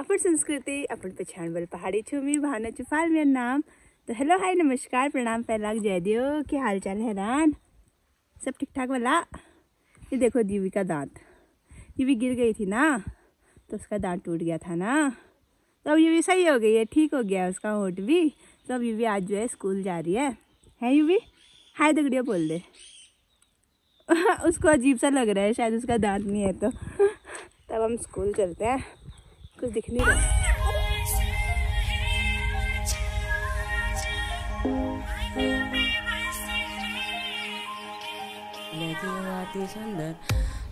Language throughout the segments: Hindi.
अपन संस्कृति अपन पहचान बल पहाड़ी छुमी भावना चुफाल, मेरा नाम। तो हेलो, हाय, नमस्कार, प्रणाम पहला जय दियो क्या हाल चाल है, रान? सब ठीक ठाक वाला? ये देखो दीवी का दांत दीवी गिर गई थी ना तो उसका दांत टूट गया था ना। तो अब ये भी सही हो गई है, ठीक हो गया उसका होट भी। तो अब यूवी आज जो है स्कूल जा रही है। है यूवी हाय, दगड़िया बोल दे। उसको अजीब सा लग रहा है, शायद उसका दांत नहीं है तो। तब हम स्कूल चलते हैं। कुछ दिख नहीं रहा सुंदर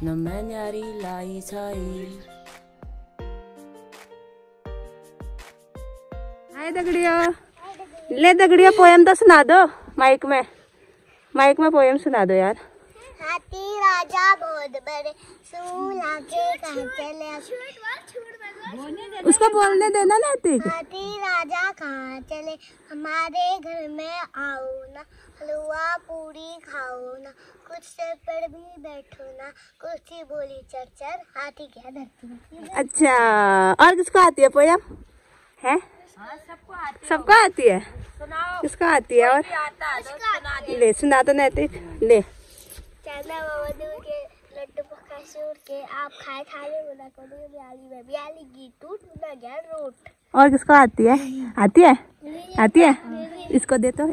न मैं न्यारी लाई छाई हाय दगड़िया। ले दगड़िया पोयम तो सुना दो। माइक में। माइक में पोयम सुना दो यार। हाथी राजा बहुत बड़े सूला के कहाँ चले उसको बोलने देना ना ठीक हाथी राजा कहाँ चले? हमारे घर में आओ ना हलवा पूरी खाओ ना कुछ से पर भी बैठो ना कुर्सी बोली चढ़ चढ़ हाथी क्या धरती अच्छा और किसको आती है पोयम? है? सबको आती है। किसको आती है और? ले सुना तो नैतिक ले। चना आप खाए और किसको आती है? आती है? आती है? इसको दे तो।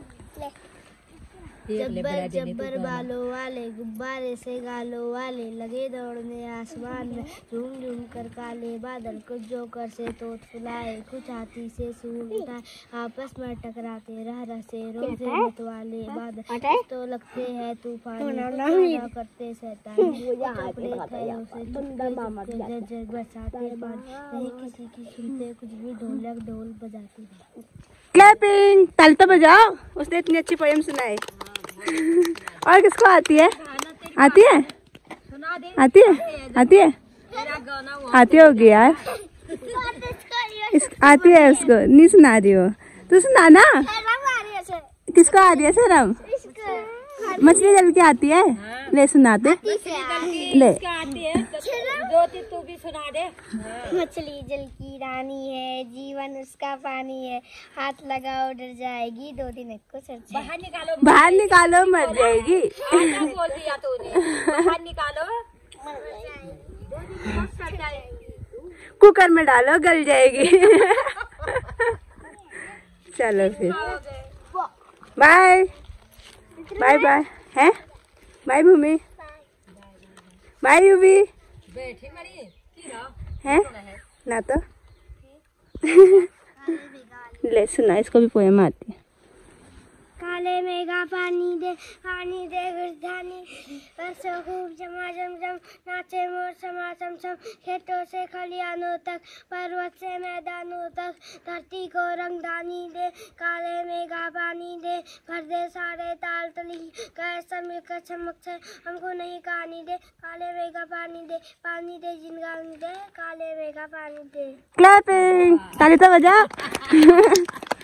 जब्बर जब्बर बालों वाले गुब्बारे से गालों वाले लगे दौड़ने आसमान में। झूम झूम कर काले बादल कुछ जोकर से तोत फुलाए कुछ हाथी से सूर उठाए आपस में टकराते रह रह से रोज़े मत वाले बादल। तो लगते हैं तूफ़ान करते शैतान? कपड़े खैरों से चुपके चुपके जर्जर बरसाते नहीं किसी की सुनते कुछ भी ढोलक ढोल बजाते हैं क्लैपिंग ताल तो बजाओ उसने इतनी अच्छी पोयम सुनाई। और किसको आती है? आती है? आती है? आती है? आती होगी यार। इस आती है उसको। नहीं सुना रही हो। तू सुना ना? किसको आ रही है शर्म? मछली जल के आती है। ले सुनाते ले। मछली जल की रानी है जीवन उसका पानी है। हाथ लगाओ डर जाएगी दो दिन को सर बाहर निकालो बाहर निकालो मर जाएगी। बोल दिया तूने? बाहर निकालो। कुकर में डालो गल जाएगी। चलो फिर। बाय। Bye bye. है? Bye Bhoomi bye Yuvi. बैठी मरी है? ना तो? ले सुना इसको भी पोएम आती है। काले मेघा पानी दे पानी दे गुरधानी बरसों खूब जमा जम जम नाचे मोर समा सम। सम खेतों से खलियानों तक, पर्वत से मैदानों तक। धरती को रंगदानी दे, काले मेघा पानी दे। भर दे सारे ताल तली कैसा मिलकर चमक से हमको नहीं कहानी दे। काले मेघा पानी दे पानी दे जिंदगानी दे, काले मेघा पानी दे। क्लैपिंग ताली तो बजा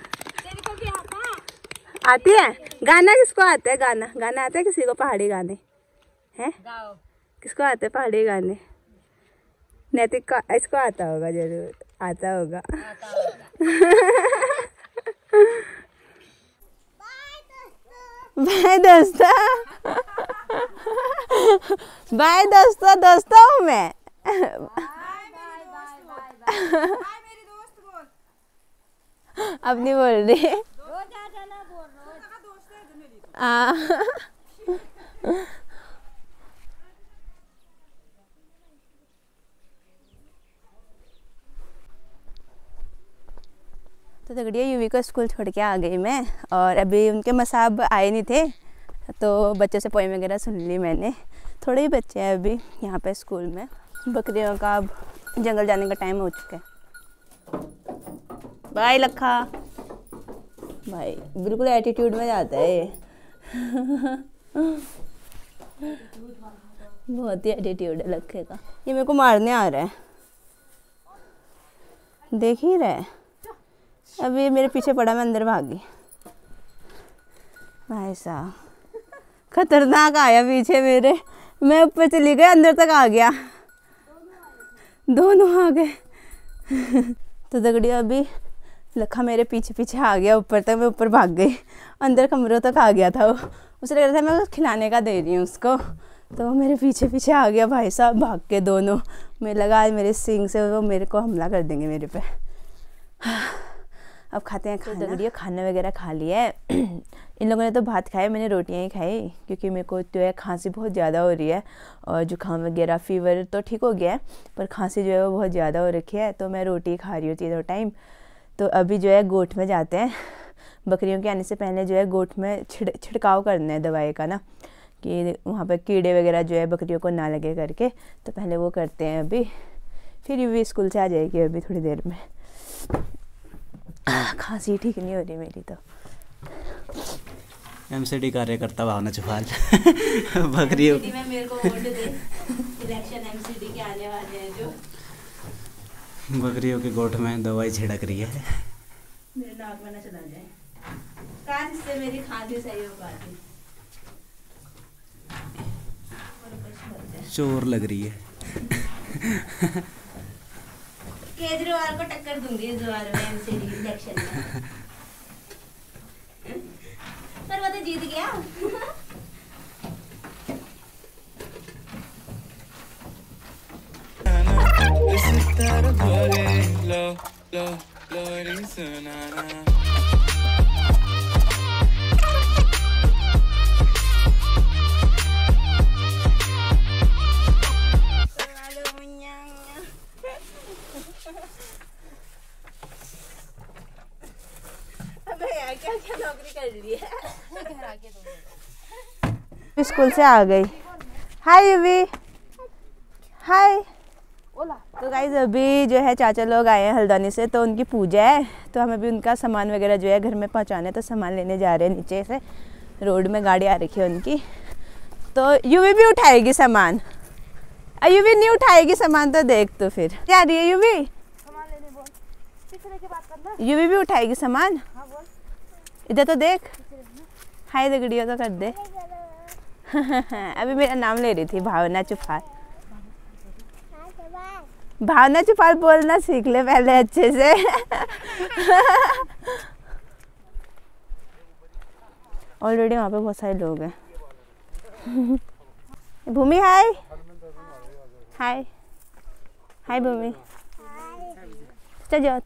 आती है? गाना किसको आता है? गाना। गाना आता है किसी को? पहाड़ी गाने। हैं? किसको आते हैं पहाड़ी गाने? नैतिक का इसको आता होगा ज़रूर। आता होगा, आता होगा। बाय दोस्तों। बाय दोस्तों दोस्तों हूँ मैं। अब नहीं बोल रही। हाँ तो दगड़िया यूवी को स्कूल छोड़ के आ गई मैं, और अभी उनके मसाब आए नहीं थे तो बच्चों से पोएम वगैरह सुन ली मैंने। थोड़े ही बच्चे हैं अभी यहाँ पे स्कूल में। बकरियों का अब जंगल जाने का टाइम हो चुका है। बाय लखा। भाई, बिल्कुल एटीट्यूड में जाता है ये। बहुत ही एटीट्यूड है लखे का ये मेरे को मारने आ रहा है। देख ही रहा है। अभी मेरे पीछे पड़ा, मैं अंदर भागी। भाई साहब, खतरनाक आया पीछे मेरे। मैं ऊपर चली गई, अंदर तक आ गया। दोनों आ गए। तो दगड़ियों अभी लखा मेरे पीछे पीछे आ गया ऊपर तक मैं ऊपर भाग गई। अंदर कमरों तक आ गया था वो। उसे लग रहा था मैं कुछ खिलाने का दे रही हूँ उसको। तो वो मेरे पीछे पीछे आ गया भाई साहब भाग के दोनों। मैं लगा मेरे सिंग से वो मेरे को हमला कर देंगे मेरे पे। अब खाते हैं खाना। दगड़ियों खाना वगैरह खा लिया है। इन लोगों ने तो भात खाया मैंने रोटियाँ ही खाई क्योंकि मेरे को जो है खांसी बहुत ज़्यादा हो रही है। और जुकाम वगैरह फीवर तो ठीक हो गया है पर खांसी जो है वो बहुत ज़्यादा हो रखी है। तो मैं रोटी खा रही होती है दो टाइम तो अभी जो है गोट में जाते हैं। बकरियों के आने से पहले जो है गोट में छिड़ छिड़काव करना है दवाई का ना कि वहाँ पर कीड़े वगैरह जो है बकरियों को ना लगे करके। तो पहले वो करते हैं अभी। फिर ये भी स्कूल से आ जाएगी अभी थोड़ी देर में। खांसी ठीक नहीं हो रही मेरी तो। एमसीडी कार्यकर्ता भावना चौहान। बकरियों में मेरे को वोट दे इलेक्शन एमसीडी के आने वाले बकरियों के गोठ में दवाई छिड़क रही है। मेरे नाक में ना चला जाए। इससे मेरी खांसी सही हो पाती। चोर लग रही है। केजरीवाल को टक्कर दूँगी इस बार में एमसीडी इलेक्शन में। पर वो तो जीत गया। अबे यार क्या क्या नौकरी कर ली है स्कूल से आ गई। हाय युवी हाय तो गाइज़ अभी जो है चाचा लोग आए हैं हल्द्वानी से तो उनकी पूजा है। तो हम अभी उनका सामान वगैरह जो है घर में पहुँचाना है तो सामान लेने जा रहे हैं नीचे से। रोड में गाड़ी आ रखी है उनकी। तो युवी भी उठाएगी सामान। युवी नहीं उठाएगी सामान तो देख तो फिर। क्या रही है युवी युवी भी उठाएगी सामान। इधर तो देख। हाय दगड़ियों तो कर दे। अभी मेरा नाम ले रही थी भावना चुफाल भावना चुफाल बोलना सीख ले पहले अच्छे से. ऑलरेडी वहाँ पे बहुत सारे लोग हैं. भूमि हाय हाय हाय भूमि. चल जाओ.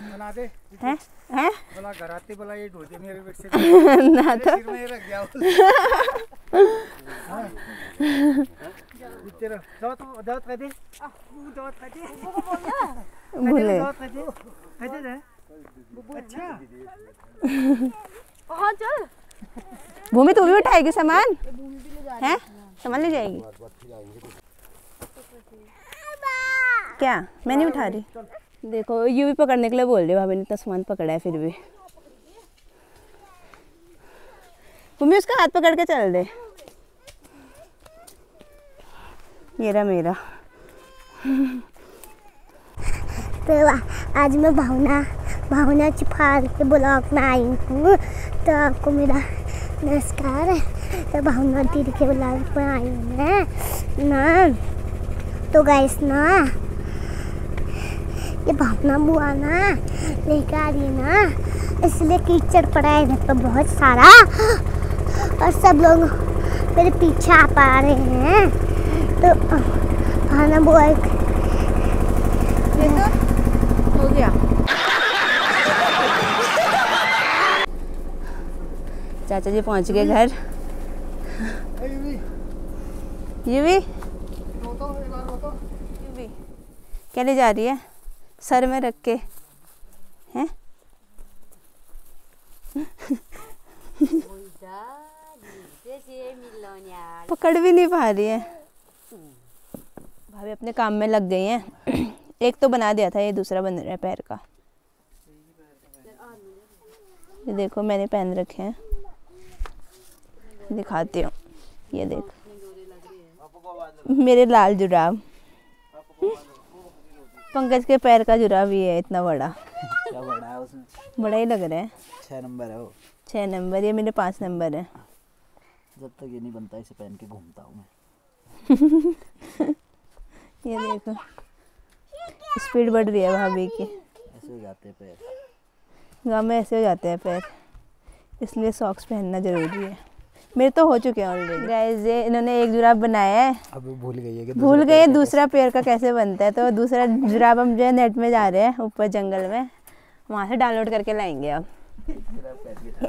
बना दे हैं? हैं? बोला घर आते बोला ये ढोजे मेरे से ना तो. भूमि तू भी उठाएगी सामान? हैं? सामान ले जाएगी। क्या? मैं नहीं उठा रही। देखो यू भी पकड़ने के लिए बोल रही भाभी ने इतना सामान पकड़ा है फिर भी। भूमि उसका हाथ पकड़ के चल दे। रहा मेरा। तो आज मैं भावना भावना चुफाल के ब्लॉग में आई हूँ। तो आपको मेरा नमस्कार तो भावना दीदी के ब्लॉग में आई हूँ मैं ना। तो गाइस ना, ये भावना बुआ ना लेकर आ रही ना, इसलिए कीचड़ पड़ा है इधर पर बहुत सारा। और सब लोग मेरे पीछे आ पा रहे हैं। तो भावना बुआ एक हो गया चाचा जी पहुँच गए घर युवी युवी क्या ले जा रही है सर में रख के हैं पकड़ भी नहीं पा रही है भाभी अपने काम में लग गई हैं। एक तो बना दिया था ये दूसरा बन रहा है पैर का। ये देखो मैंने पहन रखे हैं। दिखाती हूँ। ये देख। मेरे लाल जुराब। पंकज के पैर का जुराब ये है इतना बड़ा। क्या बड़ा है उसमें? बड़ा ही लग रहा है। छः नंबर है वो। छः नंबर ये मेरे पाँच नंबर है। जब तक ये नहीं बनता इसे पहन के घूमता हूँ मैं। ये देखो। स्पीड बढ़ रही है भाभी की। ऐसे हो जाते हैं पैर। गाँव में ऐसे हो जाते हैं पैर। इसलिए सॉक्स पहनना ज़रूरी है। मेरे तो हो चुके हैं ऑलरेडी गाइस ये इन्होंने एक जुराब बनाया है। अब भूल गई है कि भूल गए दूसरा पेड़ का कैसे बनता है। तो दूसरा जुराब हम जो है नेट में जा रहे हैं ऊपर जंगल में। वहाँ से डाउनलोड करके लाएँगे अब।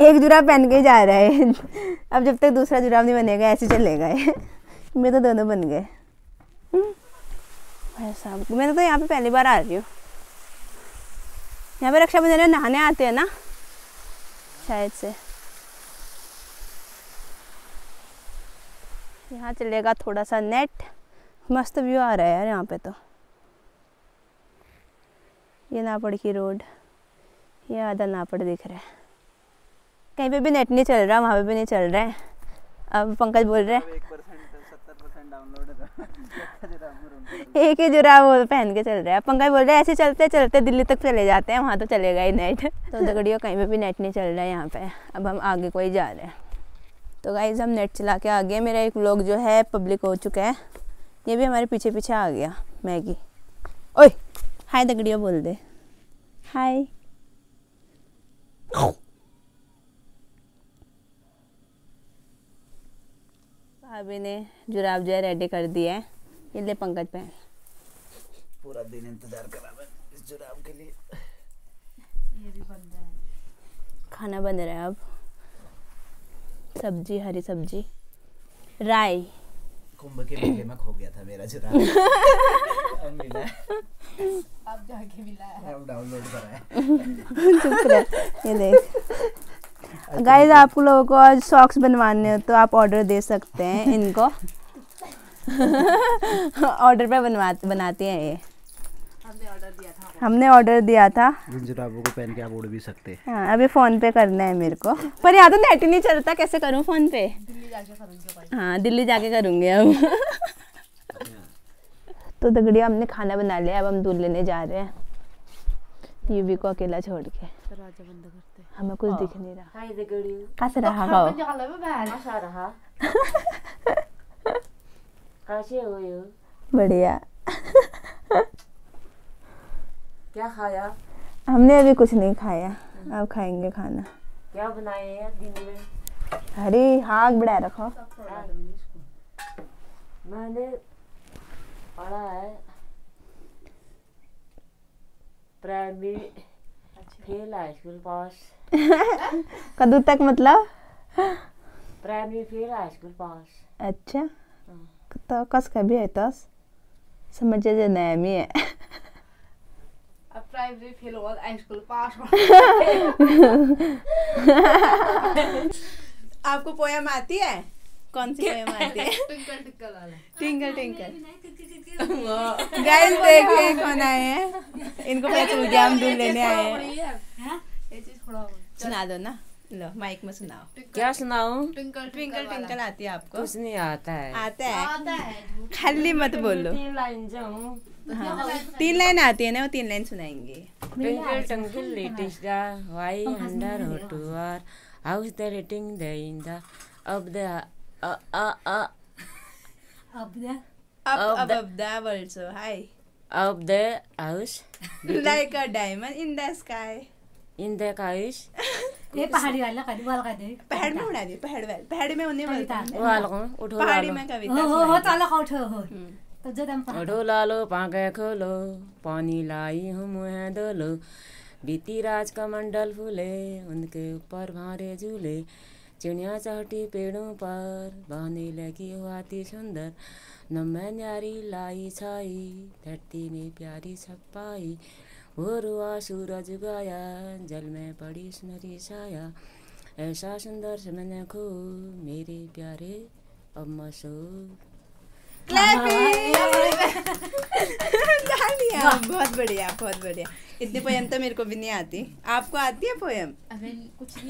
एक जुराब पहन के ही जा रहा है। अब जब तक दूसरा जुराब नहीं बनेगा ऐसे चलेगा ये। मेरे तो दोनों बन गए। हम्म। भाई साहब, मैं तो यहाँ पे पहली बार आ रही हूँ। यहाँ पे रक्षाबंधन में नहाने आते हैं ना? शायद से। यहाँ चलेगा थोड़ा सा नेट। मस्त व्यू आ रहा है यार यहाँ पे तो। ये नापड़ की रोड। ये आधा नापड़ दिख रहा है। कहीं पे भी नेट नहीं चल रहा, वहाँ पे भी नहीं चल रहा है। अब पंकज बोल रहे हैं एक ही जुराब वो पहन के चल रहा है। पंकज बोल रहे हैं, ऐसे चलते चलते दिल्ली तक चले जाते हैं, वहाँ तो चलेगा ही नेट। तो दगड़ियों कहीं पे भी नेट नहीं चल रहा है यहाँ पे। अब हम आगे को ही जा रहे हैं। तो गाइज़ हम नेट चला के आ गए मेरा एक व्लॉग जो है पब्लिक हो चुका है। ये भी हमारे पीछे पीछे आ गया, मैगी। ओए, हाय दगड़ियों बोल दे। हाय। भाभी ने जुराब जो है रेडी कर दिया है। ये ले पंकज पहन पूरा दिन इंतज़ार करा मैं इस जुराब के लिए। ये भी बन रहा है। खाना बन रहा है अब। सब्ज़ी हरी सब्ज़ी। राई। कुंभ के मेले में खो गया था मेरा जुराब। अब मिला है। अब डाउनलोड करा है। चुप रह। ये देख। गाइस आप लोगों को आज सॉक्स बनवाने हो तो आप ऑर्डर दे सकते हैं इनको। ऑर्डर पे बनवा बनाते हैं ये। हमने ऑर्डर दिया था। जुराबों को पहन के आप उड़ भी सकते हैं। हाँ अभी फ़ोन पे करना है मेरे को। पर यहाँ तो नेट ही नहीं चलता कैसे करूँ फ़ोन पे? हाँ दिल्ली जाके करूँगी अब। तो दगड़िया हमने खाना बना लिया अब हम दूध लेने जा रहे हैं। यूवी को अकेला छोड़ के। हमें कुछ दिख नहीं रहा। हाय दगड़ी कैसे रहा खाओ? आशा रहा। कैसे हो यो? बढ़िया। क्या खाया? हमने अभी कुछ नहीं खाया। अब खाएँगे खाना। क्या बनाए हैं दिन में? हरी हाँ बढ़ा रखो। मैंने पढ़ा है। Primary fail high school pass. कद्दू तक मतलब? Primary fail high school pass. अच्छा। तो कस का भी है तो समझ जे नया मी है। अब प्राइमरी फेल हुआ हाई स्कूल पास। आपको पोयम आती है? कौन सी पोयम आती है? टिंकल टिंकल वाला। ट्विंकल ट्विंकल गाइस देखिए कौन आए हैं। इनको पता चल गया हम दूध लेने आए हैं। ये चीज़ थोड़ा सुना दो ना। लो माइक में सुनाओ। क्या सुनाऊं? टिंकल ट्विंकल ट्विंकल आती है आपको? कुछ नहीं आता है। आता है? आता है। खाली मत बोलो। तीन लाइन जाऊँ। हाँ। तीन लाइन आती है ना वो तीन line सुनाएँगे। Twinkle Twinkle twinkle little star, why under hot war? How's the rating the in the of the uh uh uh up up up the world so high of the house like a diamond in the sky in the house? ये पहाड़ी वाला कर वाला कर दे पहाड़ में उड़ा दिए पहाड़ वाले। पहाड़ी में उन्हें बोलते हैं। वालों उठो पहाड़ी में कविता हो हो। ताला का उठो हो। तो जो दम पर उठो लालो पाके खोलो पानी लाई हूँ मुँह दोलो। बीती राज का मंडल फूले उनके ऊपर भारे झूले। चिड़िया चहटी पेड़ों पर बहने लगी वो आती सुंदर। न मैं न्यारी लाई छाई धरती में प्यारी छपाई। वो रुआ सूरज गाया जल में पड़ी सुनहरी छाया। ऐसा सुंदर से मैंने खो मेरे प्यारे अब तालियाँ बहुत बढ़िया बहुत बढ़िया। इतनी पोयम तो मेरे को भी नहीं आती। आपको आती है पोयम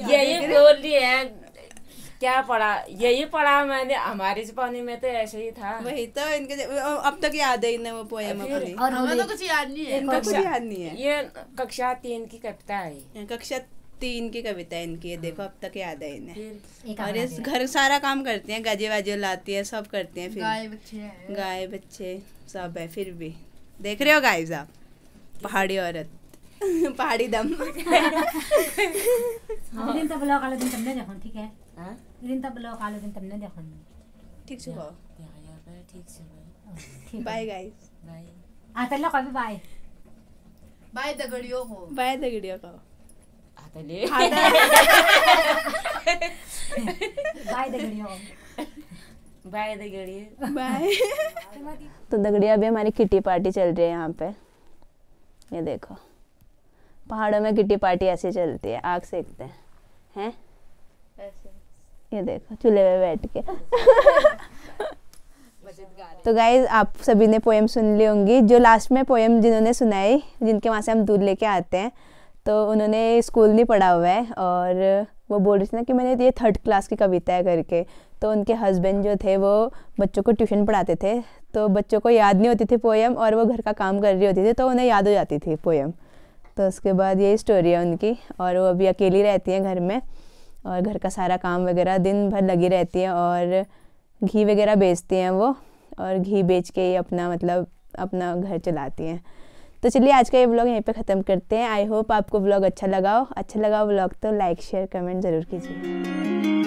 यही बोल रही है क्या पढ़ा? यही पढ़ा मैंने। हमारे जमाने में तो ऐसे ही था। वही तो इनके अब तक याद है इन्हें वो अपनी। और हमें तो कुछ याद नहीं है। कुछ याद नहीं है। ये कक्षा तीन की कविता है। कक्षा तीन की कविता इनकी ये देखो अब तक याद है इन्हें। और इस घर सारा काम करते हैं गाजे वाजे लाती है सब करते हैं फिर। गाय बच्चे गाय बच्चे सब है फिर भी। देख रहे हो गाइस आप? पहाड़ी औरत। पहाड़ी दम। दिन त दिन? दिन त ब्लॉग वाले दिन तुमने देखो ठीक छो ठीक बाय गाइस भाई आता ल कभी बाय बाय दगड़ियों को बाय द वीडियो को आता ले बाय दगड़ियों बाय तो दगड़िया अभी हमारी किटी पार्टी चल रही है यहाँ पे। ये देखो। पहाड़ों में किटी पार्टी ऐसी चलती है आग सेकते हैं। हैं? ये देखो चूल्हे पे बैठ के। तो गाइज़ आप सभी ने पोएम सुन ली होंगी। जो लास्ट में पोएम जिन्होंने सुनाई जिनके वहाँ से हम दूध लेके आते हैं तो उन्होंने स्कूल नहीं पढ़ा हुआ है और वो बोल रही थी ना कि मैंने ये थर्ड क्लास की कविता है करके। तो उनके हस्बैंड जो थे वो बच्चों को ट्यूशन पढ़ाते थे। तो बच्चों को याद नहीं होती थी पोएम और वो घर का काम कर रही होती थी तो उन्हें याद हो जाती थी पोएम तो उसके बाद यही स्टोरी है उनकी और वो अभी अकेली रहती हैं घर में। और घर का सारा काम वगैरह दिन भर लगी रहती है और घी वगैरह बेचती हैं वो और घी बेच के ही अपना मतलब अपना घर चलाती हैं। तो चलिए आज का ये ब्लॉग यहीं पे ख़त्म करते हैं। आई होप आपको ब्लॉग अच्छा लगा हो। अच्छा लगा हो ब्लॉग तो लाइक शेयर कमेंट ज़रूर कीजिए।